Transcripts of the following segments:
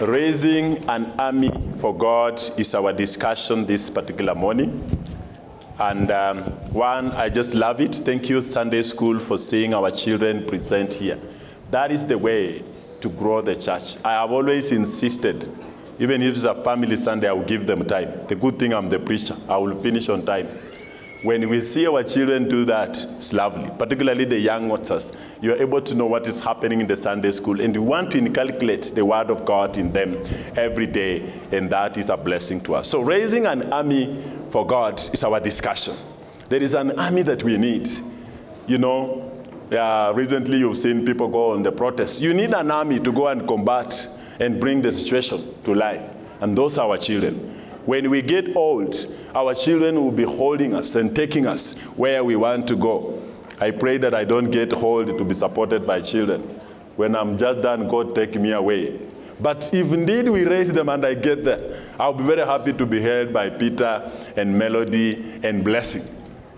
Raising an army for God is our discussion this particular morning. And um, one, I just love it. Thank you, Sunday School, for seeing our children present here. That is the way to grow the church. I have always insisted, even if it's a family Sunday, I will give them time. The good thing I'm the preacher, I will finish on time. When we see our children do that, it's lovely, particularly the young ones. You're able to know what is happening in the Sunday school, and you want to inculcate the Word of God in them every day, and that is a blessing to us. So, raising an army for God is our discussion. There is an army that we need. You know, uh, recently you've seen people go on the protests. You need an army to go and combat and bring the situation to life, and those are our children. When we get old, our children will be holding us and taking us where we want to go. I pray that I don't get old to be supported by children. When I'm just done, God take me away. But if indeed we raise them and I get there, I'll be very happy to be held by Peter and Melody and blessing.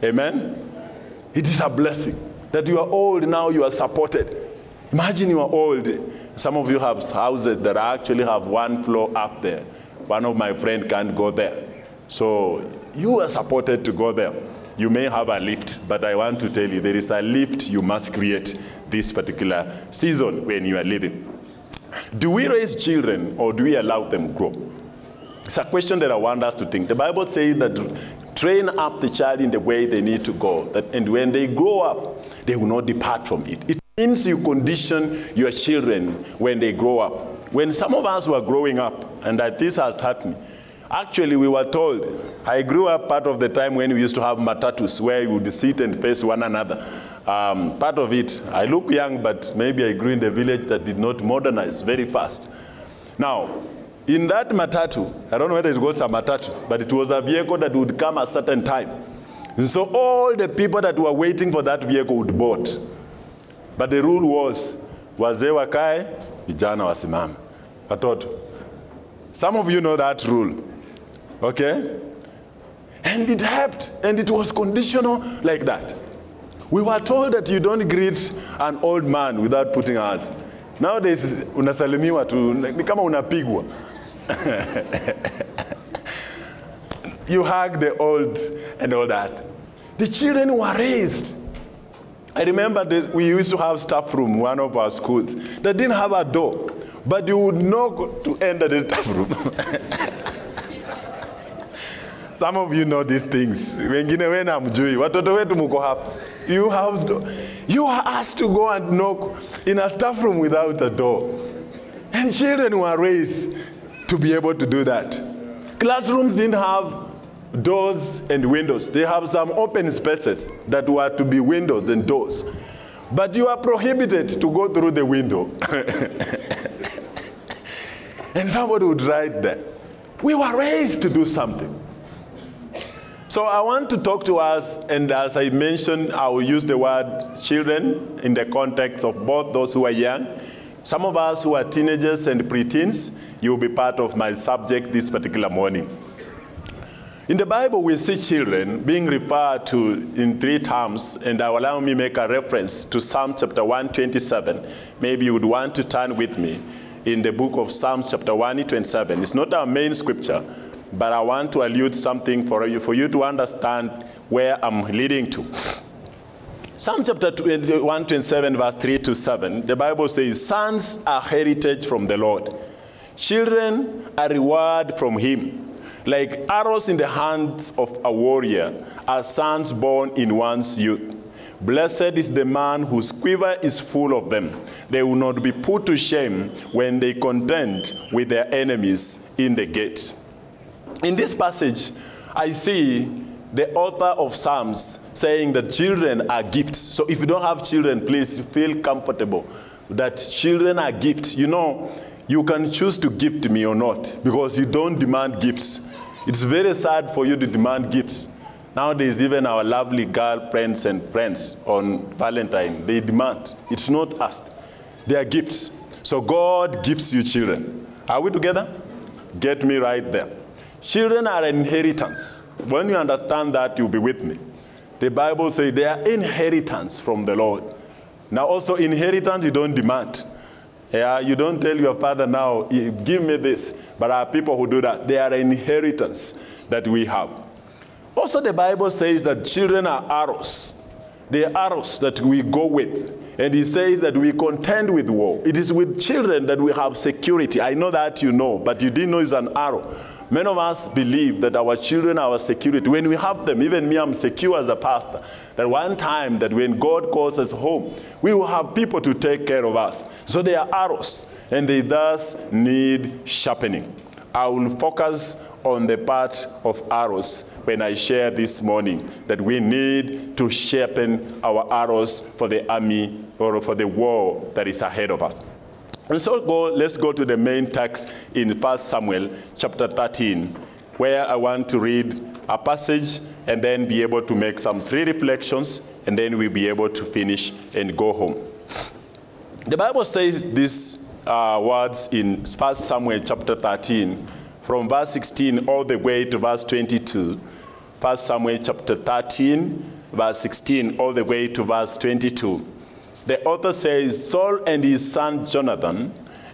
Amen? It is a blessing that you are old now, you are supported. Imagine you are old. Some of you have houses that actually have one floor up there. One of my friends can't go there. So you are supported to go there. You may have a lift, but I want to tell you there is a lift you must create this particular season when you are living. Do we raise children or do we allow them grow? It's a question that I want us to think. The Bible says that train up the child in the way they need to go, that, and when they grow up, they will not depart from it. It means you condition your children when they grow up. When some of us were growing up, and that this has me, actually we were told, I grew up part of the time when we used to have matatus where you would sit and face one another. Um, part of it, I look young, but maybe I grew in the village that did not modernize very fast. Now, in that matatu, I don't know whether it was a matatu, but it was a vehicle that would come a certain time. And so all the people that were waiting for that vehicle would board. But the rule was, wazee wakae, vijana wasimame. Watoto. Some of you know that rule. Okay? And it helped, and it was conditional like that. We were told that you don't greet an old man without putting hands. Nowadays unasalimiwa tu ni kama unapigwa. you hug the old and all that. The children were raised. I remember that we used to have staff room, one of our schools, that didn't have a door, but you would knock to enter the staff room. Some of you know these things. Wengine wena hamjui. Watoto wetu mko hapa. You have you are asked to go and knock in a staff room without a door. And children were raised to be able to do that. Classrooms didn't have doors and windows. They have some open spaces that were to be windows and doors. But you are prohibited to go through the window. and somebody would write that. We were raised to do something. So I want to talk to us, and as I mentioned, I will use the word children in the context of both those who are young. Some of us who are teenagers and preteens, you will be part of my subject this particular morning. In the Bible, we see children being referred to in three terms, and I will allow me make a reference to Psalm chapter 127. Maybe you would want to turn with me in the book of Psalms chapter 127. It's not our main scripture, but I want to allude something for you, for you to understand where I'm leading to. Psalm chapter uh, 127, verse 3 to 7, the Bible says, Sons are heritage from the Lord, children are reward from him. Like arrows in the hands of a warrior are sons born in one's youth. Blessed is the man whose quiver is full of them. They will not be put to shame when they contend with their enemies in the gates. In this passage, I see the author of Psalms saying that children are gifts. So if you don't have children, please feel comfortable that children are gifts. You know, you can choose to gift me or not because you don't demand gifts. It's very sad for you to demand gifts. Nowadays, even our lovely girlfriends and friends on Valentine, they demand. It's not asked. They are gifts. So God gives you children. Are we together? Get me right there. Children are inheritance. When you understand that, you'll be with me. The Bible says they are inheritance from the Lord. Now, also, inheritance you don't demand. Yeah, you don't tell your father now, give me this. But are people who do that. They are inheritance that we have. Also, the Bible says that children are arrows. They are arrows that we go with. And he says that we contend with war. It is with children that we have security. I know that you know, but you didn't know it's an arrow. Many of us believe that our children are our security. When we have them, even me, I'm secure as a pastor, that one time that when God calls us home, we will have people to take care of us. So they are arrows, and they thus need sharpening. I will focus on the part of arrows when I share this morning that we need to sharpen our arrows for the army or for the war that is ahead of us. And so go, let's go to the main text in 1 Samuel chapter 13, where I want to read a passage and then be able to make some three reflections, and then we'll be able to finish and go home. The Bible says these uh, words in 1 Samuel chapter 13, from verse 16 all the way to verse 22. 1 Samuel chapter 13, verse 16 all the way to verse 22. The author says, Saul and his son Jonathan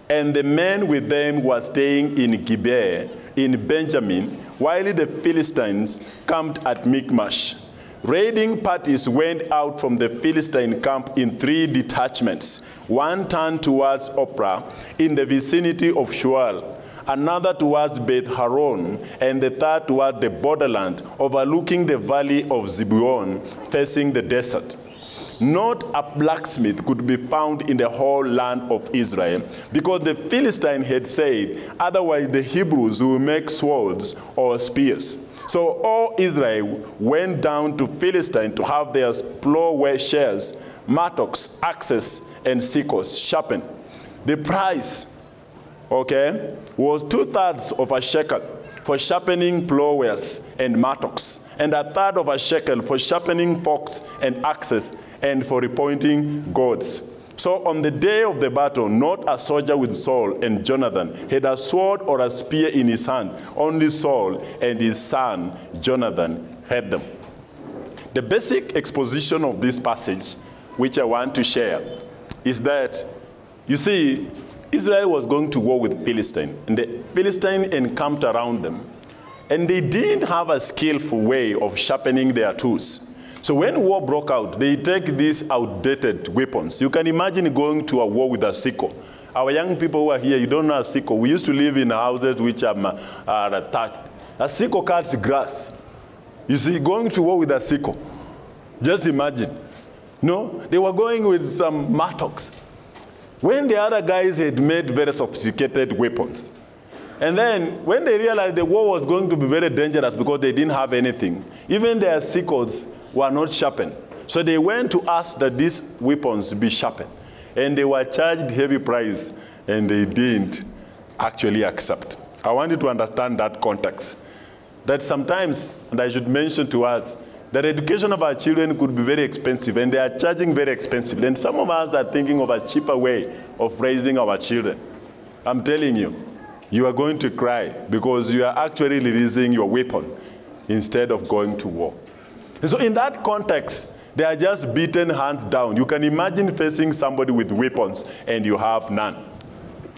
and the men with them were staying in Gibeah in Benjamin, while the Philistines camped at Michmash. Raiding parties went out from the Philistine camp in three detachments. One turned towards Ophrah in the vicinity of Shual, another towards Beth Horon, and the third toward the borderland, overlooking the valley of Zeboim, facing the desert. Not a blacksmith could be found in the whole land of Israel, because the Philistine had said, otherwise the Hebrews will make swords or spears. So all Israel went down to Philistine to have their plowshares, mattocks, axes, and sickles sharpened. The price, okay, was two-thirds of a shekel for sharpening plowshares and mattocks, and a third of a shekel for sharpening forks and axes and for repointing goads. So on the day of the battle, not a soldier with Saul and Jonathan had a sword or a spear in his hand. Only Saul and his son Jonathan had them. The basic exposition of this passage, which I want to share, is that, you see, Israel was going to war with Philistine, and the Philistine encamped around them. And they didn't have a skillful way of sharpening their tools. So when war broke out, they take these outdated weapons. You can imagine going to a war with a sickle. Our young people who are here, you don't know a sickle. We used to live in houses which are, are attached. A sickle cuts grass. You see, going to war with a sickle. Just imagine. No, they were going with some mattocks. When the other guys had made very sophisticated weapons. And then when they realized the war was going to be very dangerous because they didn't have anything, even their sickles were not sharpened. So they went to ask that these weapons be sharpened. And they were charged heavy price, and they didn't actually accept. I want you to understand that context. That sometimes, and I should mention to us, that education of our children could be very expensive, and they are charging very expensive. And some of us are thinking of a cheaper way of raising our children. I'm telling you, you are going to cry because you are actually releasing your weapon instead of going to war. So in that context, they are just beaten hands down. You can imagine facing somebody with weapons and you have none.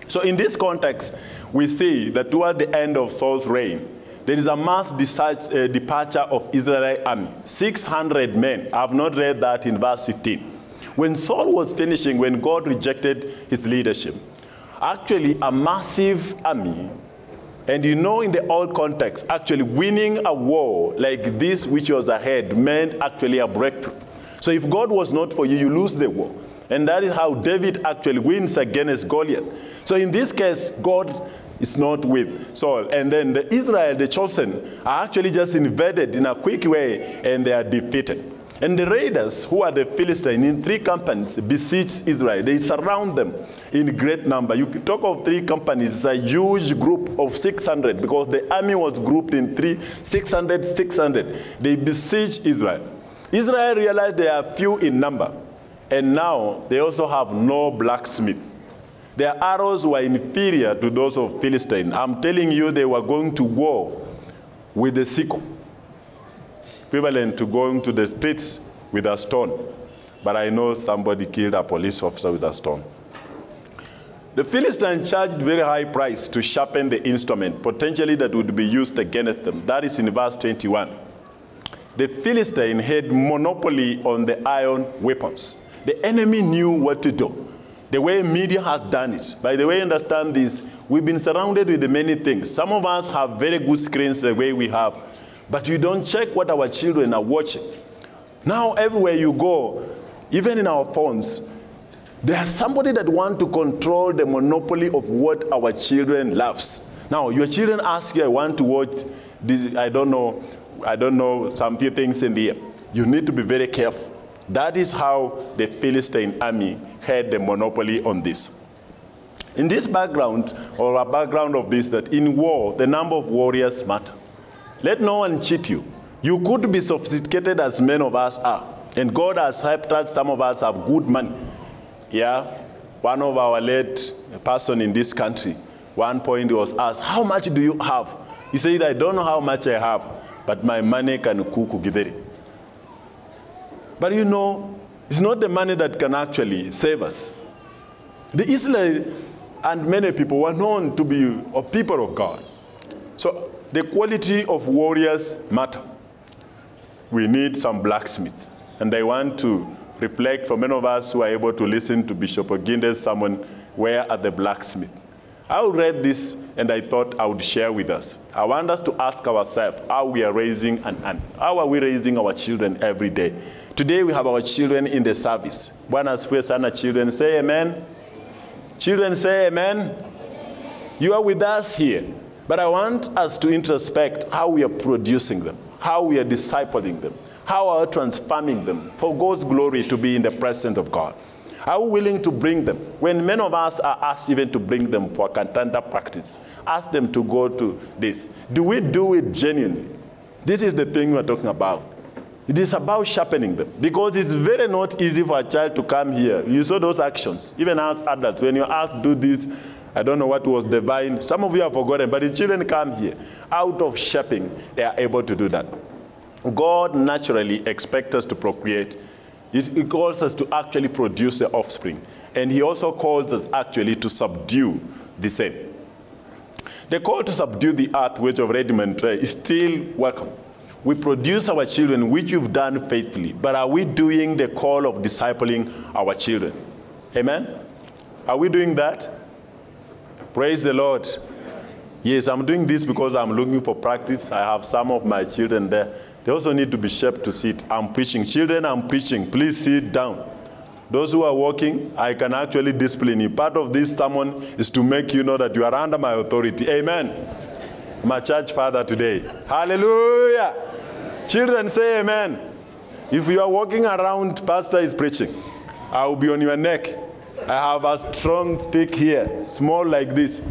So in this context, we see that toward the end of Saul's reign, there is a mass uh, departure of Israel army, 600 men. I have not read that in verse 15. When Saul was finishing, when God rejected his leadership, actually a massive army and you know, in the old context, actually winning a war like this, which was ahead, meant actually a breakthrough. So if God was not for you, you lose the war. And that is how David actually wins against Goliath. So in this case, God is not with Saul. And then the Israel, the chosen, are actually just invaded in a quick way and they are defeated. And the raiders, who are the Philistines, in three companies, besiege Israel. They surround them in great number. You talk of three companies, it's a huge group of 600 because the army was grouped in three, 600, 600. They besiege Israel. Israel realized they are few in number. And now they also have no blacksmith. Their arrows were inferior to those of Philistine. I'm telling you, they were going to war with the sickle equivalent to going to the streets with a stone. But I know somebody killed a police officer with a stone. The Philistines charged very high price to sharpen the instrument, potentially that would be used against them. That is in verse 21. The Philistine had monopoly on the iron weapons. The enemy knew what to do. The way media has done it. By the way, understand this. We've been surrounded with many things. Some of us have very good screens the way we have, but you don't check what our children are watching. Now, everywhere you go, even in our phones, there's somebody that want to control the monopoly of what our children loves. Now, your children ask you, I want to watch, this, I don't know, I don't know, some few things in there. You need to be very careful. That is how the Philistine army had the monopoly on this. In this background, or a background of this, that in war, the number of warriors matter. Let no one cheat you. You could be sophisticated as many of us are. And God has helped us, some of us have good money. Yeah, one of our late person in this country, one point was asked, how much do you have? He said, I don't know how much I have, but my money can cook githeri. But you know, it's not the money that can actually save us. The Israel and many people were known to be a people of God. So the quality of warriors matter. We need some blacksmith. And I want to reflect for many of us who are able to listen to Bishop Oginde's sermon, Where are the blacksmith? I read this and I thought I would share with us. I want us to ask ourselves how we are raising an. How are we raising our children every day? Today we have our children in the service. Bwana asifiwe sana children. Say amen. Children say amen. You are with us here. But I want us to introspect how we are producing them, how we are discipling them, how we are transforming them for God's glory to be in the presence of God. Are we willing to bring them? When many of us are asked even to bring them for cantata practice, ask them to go to this. Do we do it genuinely? This is the thing we're talking about. It is about sharpening them because it's very not easy for a child to come here. You saw those actions, even as adults. When you ask do this, I don't know what was divine. Some of you have forgotten, but the children come here. Out of shaping, they are able to do that. God naturally expects us to procreate. He calls us to actually produce the offspring. And he also calls us actually to subdue the same. The call to subdue the earth, which of Redmond is still welcome. We produce our children, which we've done faithfully, but are we doing the call of discipling our children? Amen? Are we doing that? Praise the Lord. Yes, I'm doing this because I'm looking for practice. I have some of my children there. They also need to be shaped to sit. I'm preaching. Children, I'm preaching. Please sit down. Those who are walking, I can actually discipline you. Part of this sermon is to make you know that you are under my authority. Amen. My church father today. Hallelujah. Children say amen. If you are walking around, pastor is preaching. I will be on your neck. I have a strong stick here, small like this.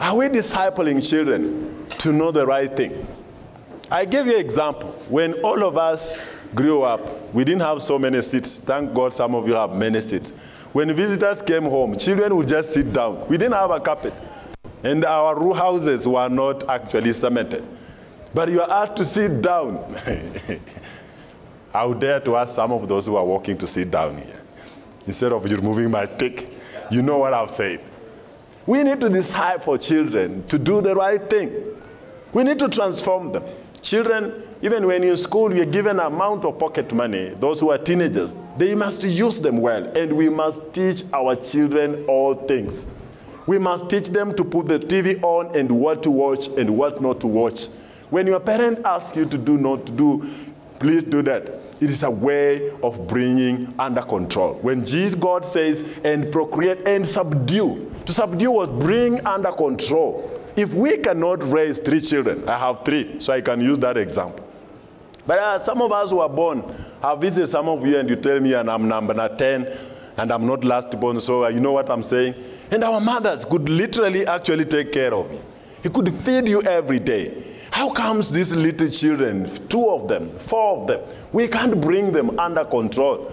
Are we discipling children to know the right thing? I gave you an example. When all of us grew up, we didn't have so many seats. Thank God some of you have many seats. When visitors came home, children would just sit down. We didn't have a carpet. And our row houses were not actually cemented. But you are asked to sit down. I would dare to ask some of those who are walking to sit down here. Instead of removing my stick, you know what I've said. We need to disciple children to do the right thing. We need to transform them. Children, even when in school, you're given an amount of pocket money. Those who are teenagers, they must use them well. And we must teach our children all things. We must teach them to put the TV on and what to watch and what not to watch. When your parent asks you to do not to do, please do that. It is a way of bringing under control. When Jesus, God says, and procreate and subdue, to subdue was bring under control. If we cannot raise three children, I have three, so I can use that example. But uh, some of us who are born, I've visited some of you and you tell me and I'm number 10 and I'm not last born, so uh, you know what I'm saying? And our mothers could literally actually take care of you. He could feed you every day. How comes these little children, two of them, four of them, we can't bring them under control?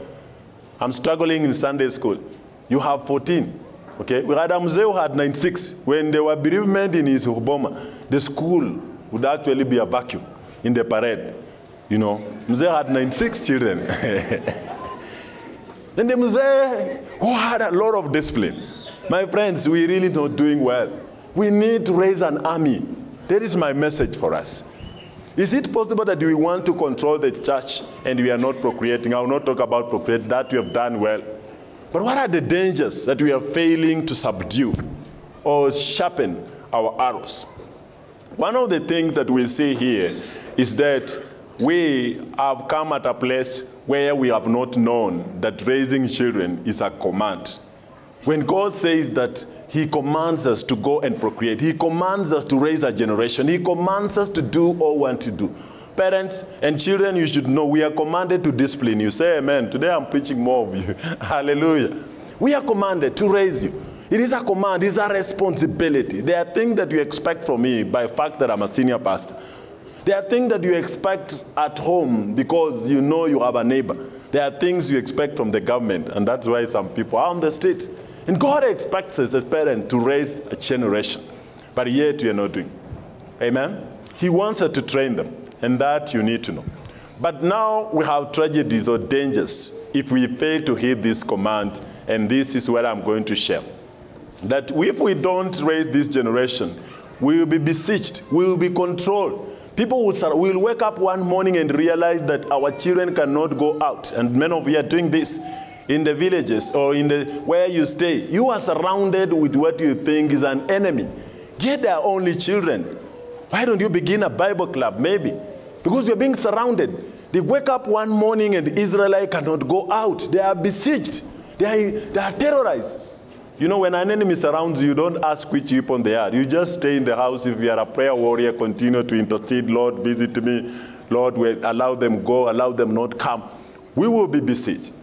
I'm struggling in Sunday school. You have 14. Okay, we had who had 96. When there were bereavement in his Obama, the school would actually be a vacuum in the parade. You know, mzee had 96 children. then the mzee who had a lot of discipline. My friends, we're really not doing well. We need to raise an army. That is my message for us. Is it possible that we want to control the church and we are not procreating? I will not talk about procreating, that we have done well. But what are the dangers that we are failing to subdue or sharpen our arrows? One of the things that we see here is that we have come at a place where we have not known that raising children is a command. When God says that He commands us to go and procreate, He commands us to raise a generation, He commands us to do all we want to do. Parents and children, you should know we are commanded to discipline you. Say amen. Today I'm preaching more of you. Hallelujah. We are commanded to raise you. It is a command, it is a responsibility. There are things that you expect from me by fact that I'm a senior pastor. There are things that you expect at home because you know you have a neighbor. There are things you expect from the government, and that's why some people are on the streets. And God expects us as parents to raise a generation, but yet we are not doing. Amen? He wants us to train them, and that you need to know. But now we have tragedies or dangers if we fail to heed this command, and this is what I'm going to share that if we don't raise this generation, we will be besieged, we will be controlled. People will, start, will wake up one morning and realize that our children cannot go out. And many of you are doing this in the villages or in the where you stay. You are surrounded with what you think is an enemy. Get their only children. Why don't you begin a Bible club? Maybe. Because you're being surrounded. They wake up one morning and israelite cannot go out. They are besieged. They are, they are terrorized. You know, when an enemy surrounds you, don't ask which weapon they are. You just stay in the house. If you are a prayer warrior, continue to intercede. Lord, visit me. Lord, allow them go, allow them not come. We will be besieged.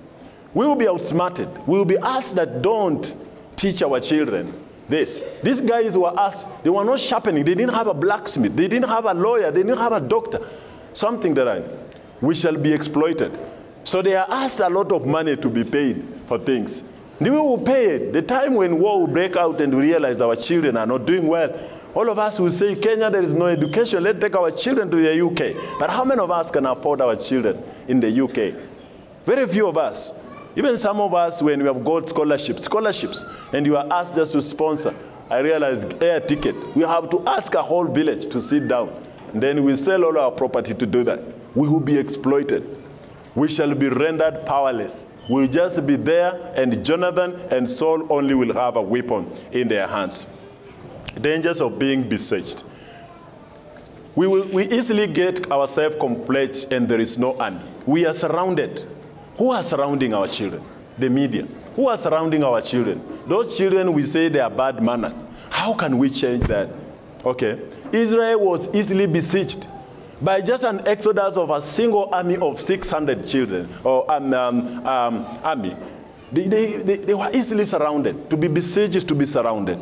We will be outsmarted. We will be asked that don't teach our children this. These guys were asked, they were not sharpening. They didn't have a blacksmith. They didn't have a lawyer. They didn't have a doctor. Something that I, we shall be exploited. So they are asked a lot of money to be paid for things. We will pay it. The time when war will break out and we realize our children are not doing well, all of us will say, Kenya, there is no education. Let's take our children to the UK. But how many of us can afford our children in the UK? Very few of us. Even some of us, when we have got scholarships, scholarships, and you are asked just to sponsor, I realized air ticket. We have to ask a whole village to sit down. And then we sell all our property to do that. We will be exploited. We shall be rendered powerless We'll just be there, and Jonathan and Saul only will have a weapon in their hands. Dangers of being besieged. We, will, we easily get ourselves complete and there is no army. We are surrounded. Who are surrounding our children? The media. Who are surrounding our children? Those children we say they are bad mannered. How can we change that? Okay. Israel was easily besieged by just an exodus of a single army of 600 children or um, um, um, army. They, they, they, they, were easily surrounded. To be besieged is to be surrounded.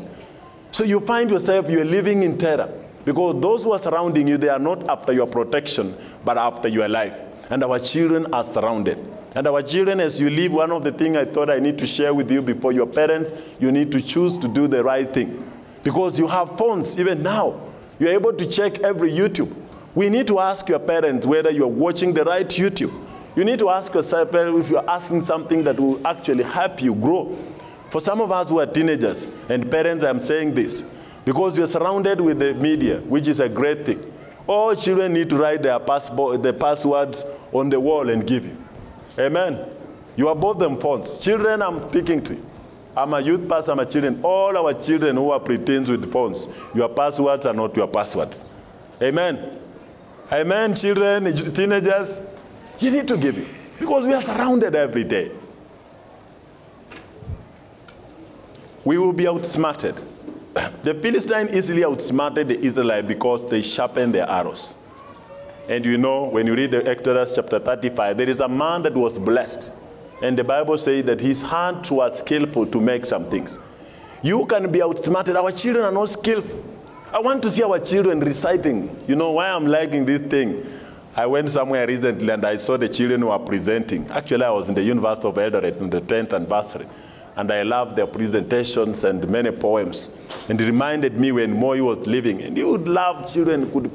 So you find yourself, you're living in terror because those who are surrounding you, they are not after your protection, but after your life. And our children are surrounded. And our children, as you leave, one of the things I thought I need to share with you before your parents, you need to choose to do the right thing. Because you have phones, even now. You're able to check every YouTube. We need to ask your parents whether you're watching the right YouTube. You need to ask yourself if you're asking something that will actually help you grow. For some of us who are teenagers and parents, I'm saying this because you're surrounded with the media, which is a great thing. All children need to write their passport, the passwords on the wall and give you. Amen. You are both them phones. Children, I'm speaking to you. I'm a youth pastor, I'm a children. All our children who are pretends with phones, your passwords are not your passwords. Amen. Amen, children, teenagers. You need to give it because we are surrounded every day. We will be outsmarted. The Philistine easily outsmarted the Israelite because they sharpened their arrows. And you know, when you read the Exodus chapter 35, there is a man that was blessed. And the Bible says that his hand was skillful to make some things. You can be outsmarted. Our children are not skillful. I want to see our children reciting. You know why I'm liking this thing? I went somewhere recently and I saw the children who are presenting. Actually, I was in the University of Eldoret in the 10th anniversary. And I loved their presentations and many poems. And it reminded me when Moi was living. And he would love children could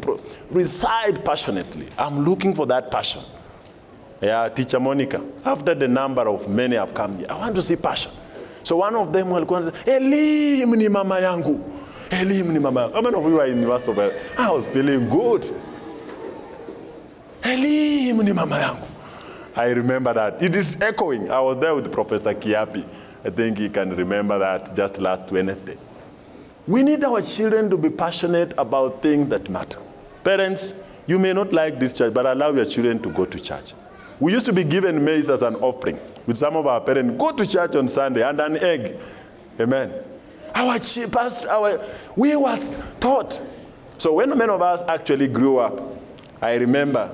recite passionately. I'm looking for that passion. Yeah, teacher Monica, after the number of many have come here, I want to see passion. So one of them walikuwa wanasema, Elim ni mama yangu. Elim ni mama yangu. How many of you are in University of Eldoret? I was feeling good. Elim ni mama yangu. I remember that. It is echoing. I was there with Professor Kiapi. I think he can remember that just last Wednesday. We need our children to be passionate about things that matter. Parents, you may not like this church, but allow your children to go to church. We used to be given maize as an offering with some of our parents. Go to church on Sunday and an egg. Amen. Our cheapest, our we was taught. So when many of us actually grew up, I remember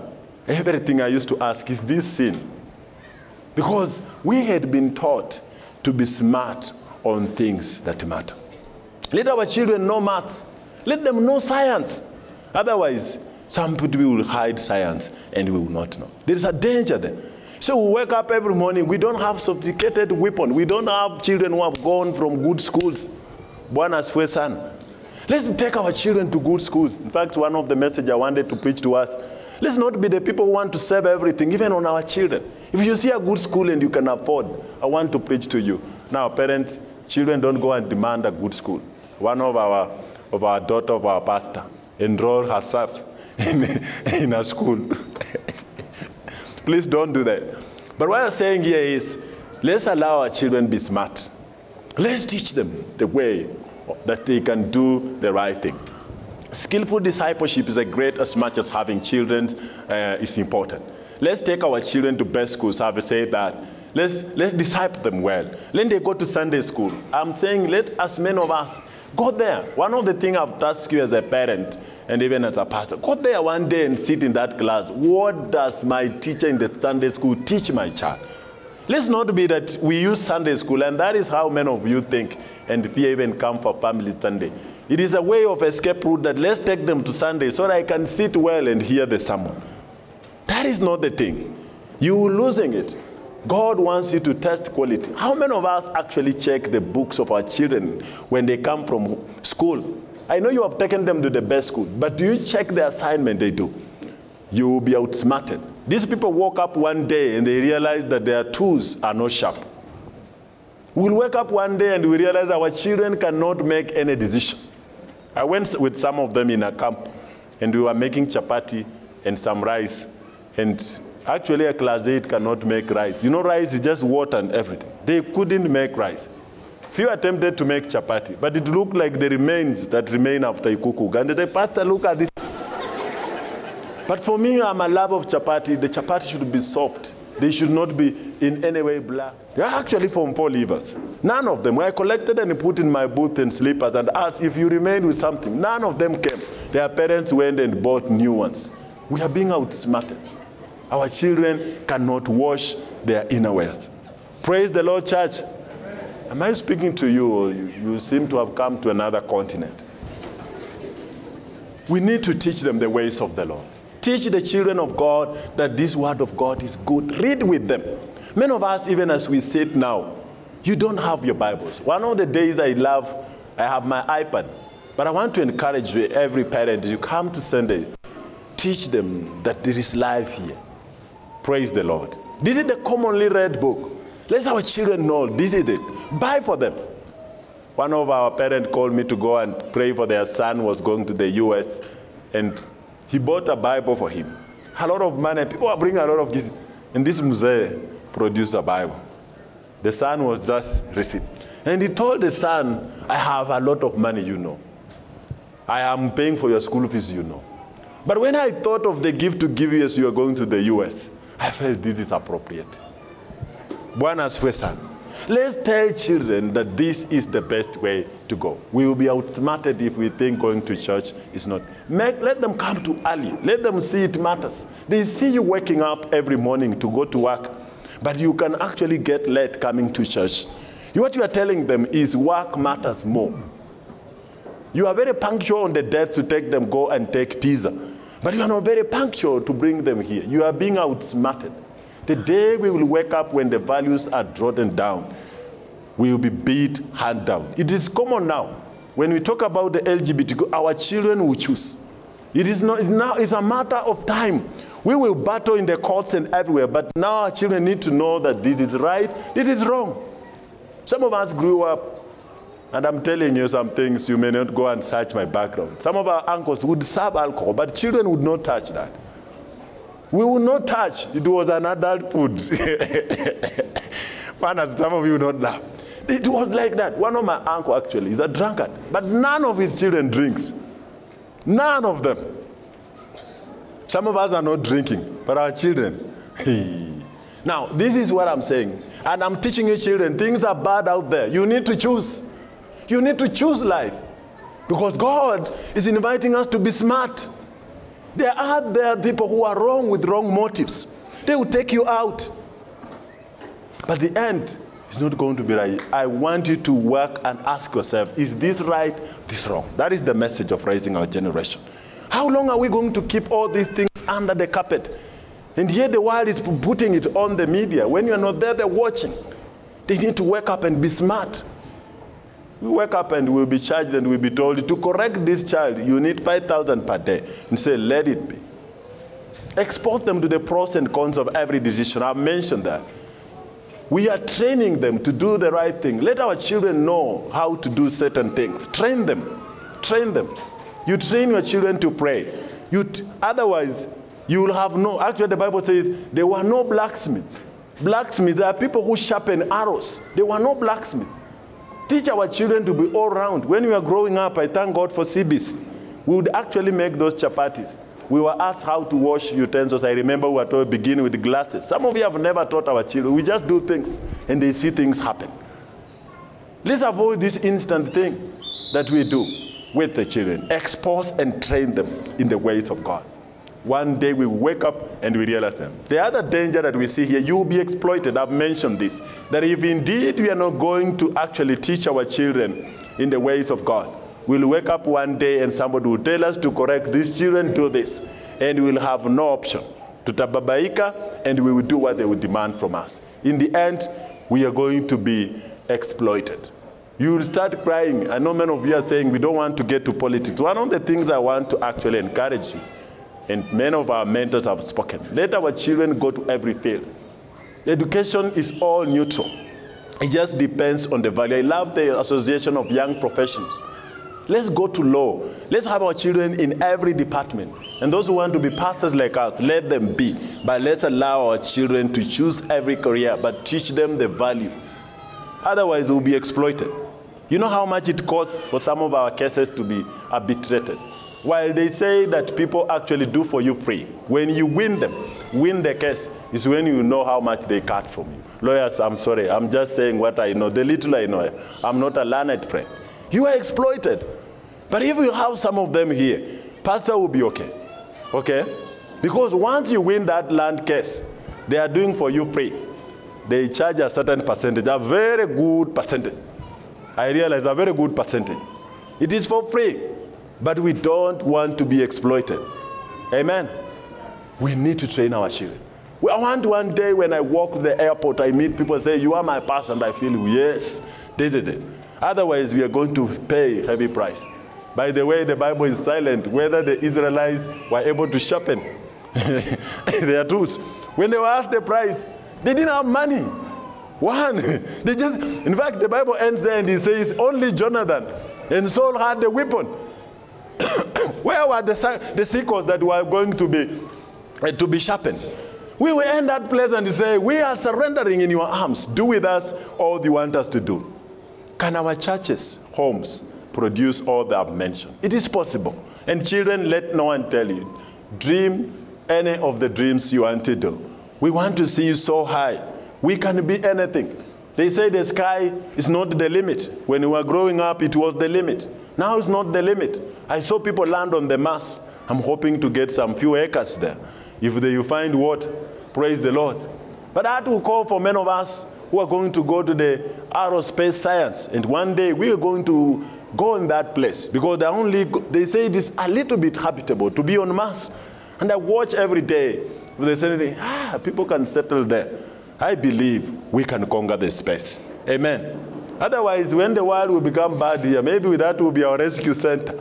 everything I used to ask, is this sin? Because we had been taught to be smart on things that matter. Let our children know maths. Let them know science. Otherwise, some people will hide science and we will not know. There is a danger there. So we wake up every morning. We don't have sophisticated weapon. We don't have children who have gone from good schools. Bwana asifiwe sana. Let's take our children to good schools. In fact, one of the messages I wanted to preach to us, let's not be the people who want to save everything, even on our children. If you see a good school and you can afford, I want to preach to you. Now, parents, children don't go and demand a good school. One of our, of our daughter of our pastor enrolled herself in, in a school. Please don't do that. But what I'm saying here is, let's allow our children be smart. Let's teach them the way that they can do the right thing. Skillful discipleship is a great as much as having children uh, is important. Let's take our children to best schools. I've said that. Let's, let's disciple them well. Let them go to Sunday school. I'm saying let as many of us go there. One of the things I've tasked you as a parent and even as a pastor, go there one day and sit in that class. What does my teacher in the Sunday school teach my child? Let's not be that we use Sunday school, and that is how many of you think, and fear even come for family Sunday. It is a way of escape route that let's take them to Sunday so that I can sit well and hear the sermon. That is not the thing. You are losing it. God wants you to test quality. How many of us actually check the books of our children when they come from school? I know you have taken them to the best school, but do you check the assignment they do? You will be outsmarted. These people woke up one day and they realized that their tools are not sharp. We'll wake up one day and we realize our children cannot make any decision. I went with some of them in a camp and we were making chapati and some rice. And actually, a class 8 cannot make rice. You know, rice is just water and everything. They couldn't make rice. Few attempted to make chapati, but it looked like the remains that remain after Ikuku. And the pastor look at this. But for me, I'm a love of chapati. The chapati should be soft. They should not be in any way black. They are actually from four levers. None of them. I collected and put in my booth and slippers and asked if you remain with something. None of them came. Their parents went and bought new ones. We are being outsmarted. Our children cannot wash their inner wealth. Praise the Lord, church. Am I speaking to you or you, you seem to have come to another continent? We need to teach them the ways of the Lord. Teach the children of God that this word of God is good. Read with them. Many of us, even as we sit now, you don't have your Bibles. One of the days I love, I have my iPad. But I want to encourage you, every parent, you come to Sunday, teach them that there is life here. Praise the Lord. This is the commonly read book. Let our children know this is it. Buy for them. One of our parents called me to go and pray for their son was going to the U.S. and he bought a Bible for him. A lot of money. People are bringing a lot of gifts. And this museum produced a Bible. The son was just received. And he told the son, I have a lot of money, you know. I am paying for your school fees, you know. But when I thought of the gift to give you as you are going to the US, I felt this is appropriate. Bwana asifiwe sana. Let's tell children that this is the best way to go. We will be outsmarted if we think going to church is not. Make, let them come to early. Let them see it matters. They see you waking up every morning to go to work, but you can actually get late coming to church. What you are telling them is work matters more. You are very punctual on the death to take them go and take pizza. But you are not very punctual to bring them here. You are being outsmarted. The day we will wake up when the values are trodden down, we will be beat hand down. It is common now. When we talk about the LGBT, our children will choose. It is not now it's a matter of time. We will battle in the courts and everywhere, but now our children need to know that this is right, this is wrong. Some of us grew up, and I'm telling you some things, you may not go and search my background. Some of our uncles would serve alcohol, but children would not touch that. We would not touch. It was an adult food. Fun some of you don't laugh. It was like that. One of my uncle actually is a drunkard, but none of his children drinks. None of them. Some of us are not drinking, but our children. now, this is what I'm saying. And I'm teaching you children, things are bad out there. You need to choose. You need to choose life. Because God is inviting us to be smart. There are there people who are wrong with wrong motives. They will take you out. But the end is not going to be right. I want you to work and ask yourself, is this right? This wrong? That is the message of raising our generation. How long are we going to keep all these things under the carpet? And here the world is putting it on the media. When you're not there, they're watching. They need to wake up and be smart. We wake up and we'll be charged and we'll be told to correct this child, you need 5,000 per day. And say, let it be. Expose them to the pros and cons of every decision. I've mentioned that. We are training them to do the right thing. Let our children know how to do certain things. Train them. Train them. You train your children to pray. You otherwise, you will have no. Actually, the Bible says there were no blacksmiths. Blacksmiths, there are people who sharpen arrows. There were no blacksmiths. Teach our children to be all round. When we were growing up, I thank God for CBs. We would actually make those chapatis. We were asked how to wash utensils. I remember we were told begin with glasses. Some of you have never taught our children. We just do things and they see things happen. Let's avoid this instant thing that we do with the children. Expose and train them in the ways of God. One day we wake up and we realize them. The other danger that we see here, you will be exploited. I've mentioned this. That if indeed we are not going to actually teach our children in the ways of God, we'll wake up one day and somebody will tell us to correct these children, do this. And we'll have no option. to Tutababaika, and we will do what they will demand from us. In the end, we are going to be exploited. You will start crying. I know many of you are saying we don't want to get to politics. One of the things I want to actually encourage you, and many of our mentors have spoken, let our children go to every field. Education is all neutral. It just depends on the value. I love the Association of Young Professions. Let's go to law. Let's have our children in every department. And those who want to be pastors like us, let them be. But let's allow our children to choose every career, but teach them the value. Otherwise, they will be exploited. You know how much it costs for some of our cases to be arbitrated? While they say that people actually do for you free, when you win them, win the case, is when you know how much they cut from you. Lawyers, I'm sorry, I'm just saying what I know, the little I know. I'm not a learned friend. You are exploited. But if you have some of them here, pastor will be okay. Okay? Because once you win that land case, they are doing for you free. They charge a certain percentage, a very good percentage. I realize a very good percentage. It is for free, but we don't want to be exploited. Amen. We need to train our children. I want one day when I walk to the airport, I meet people say, You are my pastor, and I feel, Yes, this is it. Otherwise, we are going to pay heavy price. By the way, the Bible is silent whether the Israelites were able to sharpen their tools. When they were asked the price, they didn't have money. One, they just, in fact, the Bible ends there and it says, only Jonathan and Saul had the weapon. Where were the, the sickles that were going to be, uh, to be sharpened? We will end that place and say, We are surrendering in your arms. Do with us all you want us to do. Can our churches, homes, produce all that I've mentioned? It is possible. And children, let no one tell you. Dream any of the dreams you want to do. We want to see you so high. We can be anything. They say the sky is not the limit. When we were growing up, it was the limit. Now it's not the limit. I saw people land on the Mars. I'm hoping to get some few acres there. If they, you find what, praise the Lord. But that will call for many of us who are going to go to the aerospace science. And one day we are going to go in that place because they only, they say it is a little bit habitable to be on Mars. And I watch every day. They say, ah, people can settle there. I believe we can conquer the space. Amen. Otherwise, when the world will become bad here, maybe that will be our rescue center.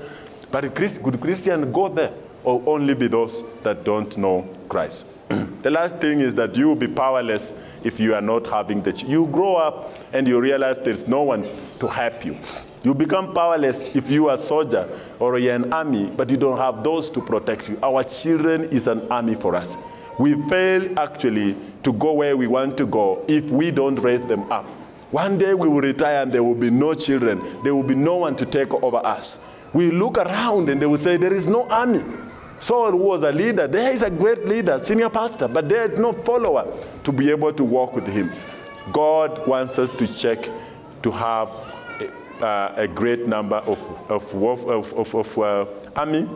But could Christian go there or only be those that don't know Christ? the last thing is that you will be powerless if you are not having the. You grow up and you realize there's no one to help you. You become powerless if you are a soldier or you're an army, but you don't have those to protect you. Our children is an army for us. We fail actually to go where we want to go if we don't raise them up. One day we will retire and there will be no children. There will be no one to take over us. We look around and they will say, There is no army. Saul was a leader, there is a great leader, senior pastor, but there is no follower to be able to walk with him. God wants us to check to have a, uh, a great number of, of, of, of, of uh, army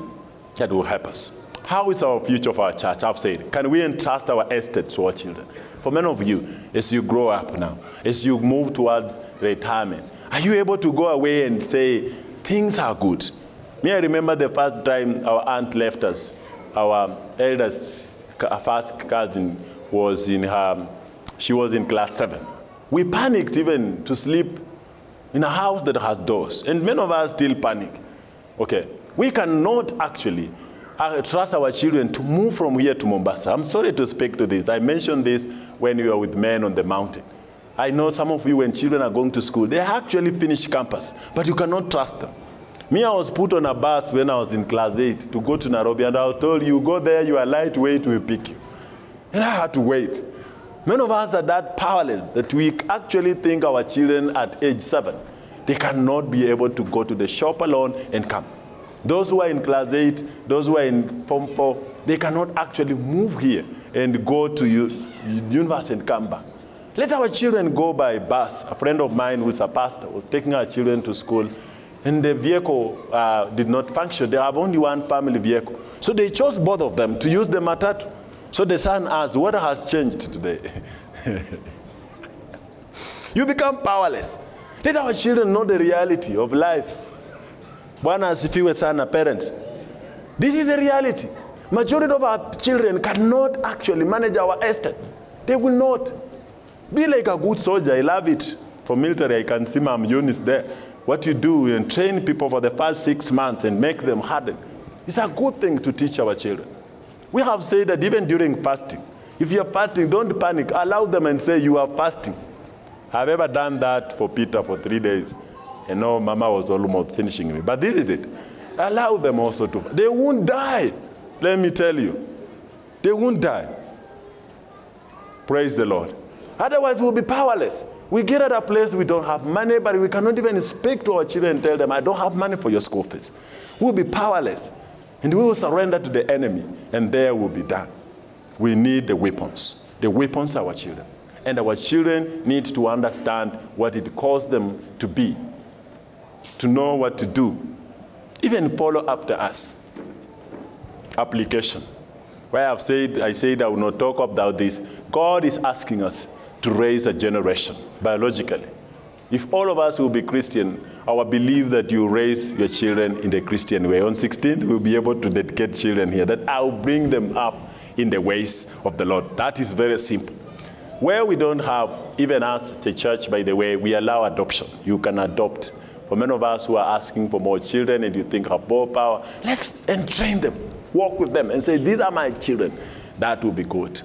that will help us. How is our future of our church? I've said, can we entrust our estate to our children? For many of you, as you grow up now, as you move towards retirement, are you able to go away and say, things are good? Me, I remember the first time our aunt left us. Our eldest, first cousin was in her, she was in class seven. We panicked even to sleep in a house that has doors. And many of us still panic. Okay. We cannot actually uh, trust our children to move from here to Mombasa. I'm sorry to speak to this. I mentioned this when you are with men on the mountain. I know some of you, when children are going to school, they actually finish campus, but you cannot trust them. Me, I was put on a bus when I was in class 8 to go to Nairobi, and I was told, you go there, you are lightweight, we'll pick you. And I had to wait. Many of us are that powerless that we actually think our children at age seven, they cannot be able to go to the shop alone and come. Those who are in class eight, those who are in form four, they cannot actually move here and go to u- university and come back. Let our children go by bus. A friend of mine who's a pastor was taking our children to school and the vehicle uh, did not function. They have only one family vehicle. So they chose both of them to use the matatu. So the son asked, What has changed today? you become powerless. Let our children know the reality of life. Bwana asifiwe sana, parents. This is the reality. Majority of our children cannot actually manage our estates. They will not. Be like a good soldier. I love it. For military, I can see Ma'am Eunice there. What you do and train people for the first six months and make them harden. It's a good thing to teach our children. We have said that even during fasting, if you're fasting, don't panic. Allow them and say you are fasting. I've ever done that for Peter for three days. And know Mama was almost finishing me. But this is it. Allow them also to. They won't die. Let me tell you. They won't die. Praise the Lord. Otherwise, we'll be powerless. We get at a place we don't have money, but we cannot even speak to our children and tell them, I don't have money for your school fees. We'll be powerless. And we will surrender to the enemy, and there will be done. We need the weapons. The weapons are our children. And our children need to understand what it calls them to be, to know what to do, even follow after us. Application. Where I've said, I said I will not talk about this. God is asking us to raise a generation biologically. If all of us will be Christian, our belief that you raise your children in the Christian way. On 16th, we'll be able to dedicate children here, that I'll bring them up in the ways of the Lord. That is very simple. Where we don't have, even us, the church, by the way, we allow adoption. You can adopt. For many of us who are asking for more children and you think have more power, let's entrain them, walk with them, and say, These are my children. That will be good.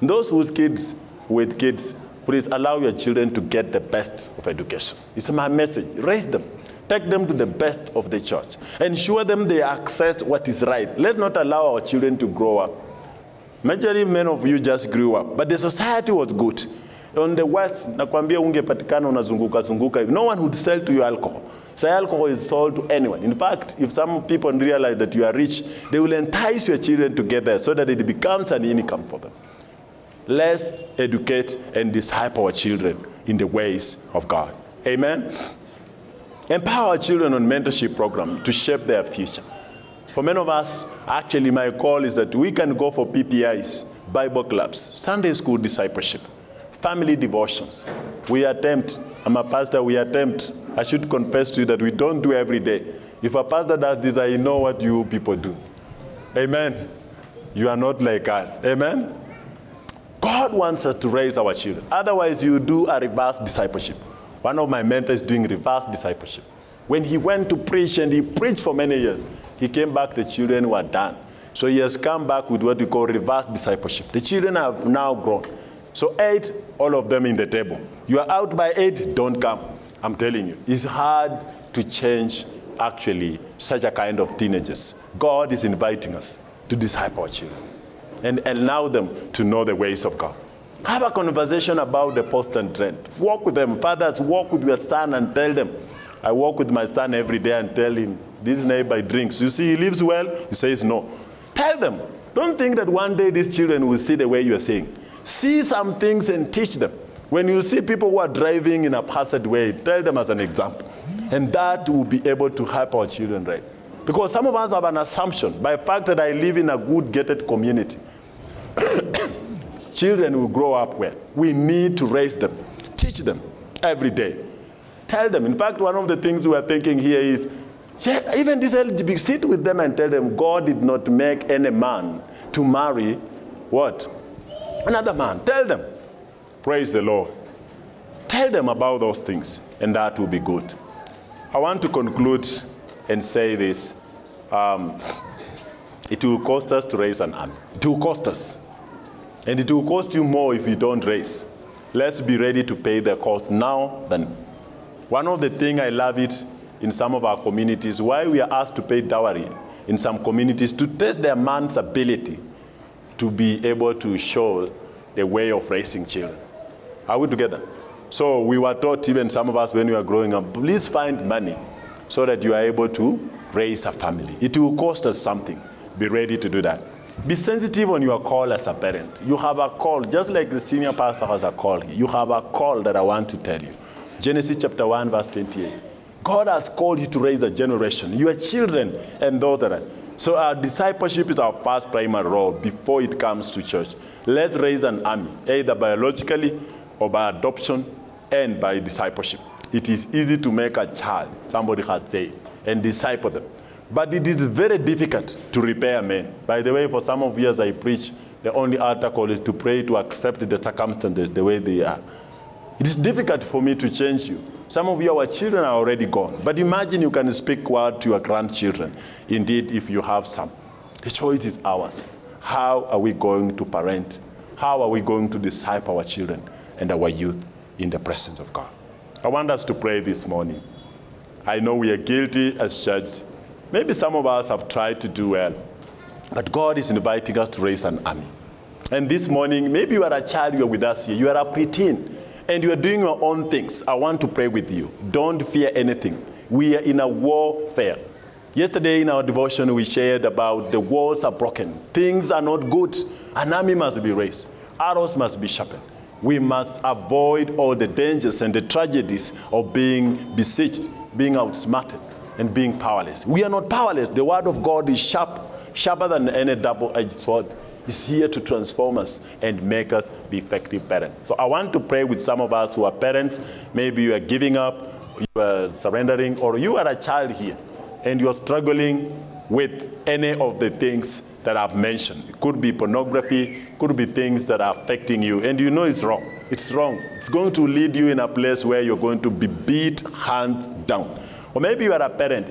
Those whose kids, with kids, please allow your children to get the best of education. It's my message. Raise them. Take them to the best of the church. Ensure them they access what is right. Let's not allow our children to grow up. Majority many of you just grew up, but the society was good. On the west, nakwambia ungepatikana unazunguka zunguka. No one would sell to you alcohol. So alcohol is sold to anyone. In fact, if some people realize that you are rich, they will entice your children together so that it becomes an income for them. Let's educate and disciple our children in the ways of God. Amen. Empower our children on mentorship program to shape their future. For many of us, actually, my call is that we can go for PPIs, Bible clubs, Sunday school discipleship, family devotions. We attempt, I'm a pastor, we attempt. I should confess to you that we don't do every day. If a pastor does this, I know what you people do. Amen. You are not like us. Amen. God wants us to raise our children. Otherwise, you do a reverse discipleship. One of my mentors doing reverse discipleship. When he went to preach and he preached for many years, he came back, the children were done. So he has come back with what we call reverse discipleship. The children have now grown. So eight, all of them in the table. You are out by eight, don't come. I'm telling you, it's hard to change actually such a kind of teenagers. God is inviting us to disciple our children and allow them to know the ways of God. Have a conversation about the post and trend. Walk with them. Fathers, walk with your son and tell them. I walk with my son every day and tell him, this neighbor drinks. You see, he lives well. He says no. Tell them. Don't think that one day these children will see the way you are saying. See some things and teach them. When you see people who are driving in a passed way, tell them as an example. And that will be able to help our children right. Because some of us have an assumption by the fact that I live in a good gated community. children will grow up well. We need to raise them, teach them every day. Tell them. In fact, one of the things we are thinking here is even this LGBT, sit with them and tell them God did not make any man to marry what? Another man. Tell them. Praise the Lord. Tell them about those things, and that will be good. I want to conclude and say this. Um, it will cost us to raise an army. It will cost us. And it will cost you more if you don't raise. Let's be ready to pay the cost now than. One of the things I love it in some of our communities, why we are asked to pay dowry in some communities to test their man's ability to be able to show the way of raising children. Are we together? So we were taught, even some of us when we were growing up, please find money so that you are able to raise a family. It will cost us something. Be ready to do that. Be sensitive on your call as a parent. You have a call, just like the senior pastor has a call. You have a call that I want to tell you. Genesis chapter 1, verse 28. God has called you to raise a generation, your children and are. So our discipleship is our first primary role before it comes to church. Let's raise an army, either biologically or by adoption and by discipleship. It is easy to make a child, somebody has said, and disciple them. But it is very difficult to repair men. By the way, for some of years I preach, the only article is to pray to accept the circumstances the way they are. It is difficult for me to change you. Some of your children are already gone. But imagine you can speak word to your grandchildren. Indeed, if you have some. The choice is ours. How are we going to parent? How are we going to disciple our children and our youth in the presence of God? I want us to pray this morning. I know we are guilty as church. Maybe some of us have tried to do well. But God is inviting us to raise an army. And this morning, maybe you are a child, you are with us here. You are a preteen and you are doing your own things, I want to pray with you. Don't fear anything. We are in a warfare. Yesterday in our devotion, we shared about the walls are broken. Things are not good. An army must be raised. Arrows must be sharpened. We must avoid all the dangers and the tragedies of being besieged, being outsmarted, and being powerless. We are not powerless. The word of God is sharp, sharper than any double-edged sword It's here to transform us and make us be effective parents. So I want to pray with some of us who are parents. Maybe you are giving up, you are surrendering, or you are a child here and you're struggling with any of the things that I've mentioned. It could be pornography, could be things that are affecting you, and you know it's wrong. It's wrong. It's going to lead you in a place where you're going to be beat hands down. Or maybe you are a parent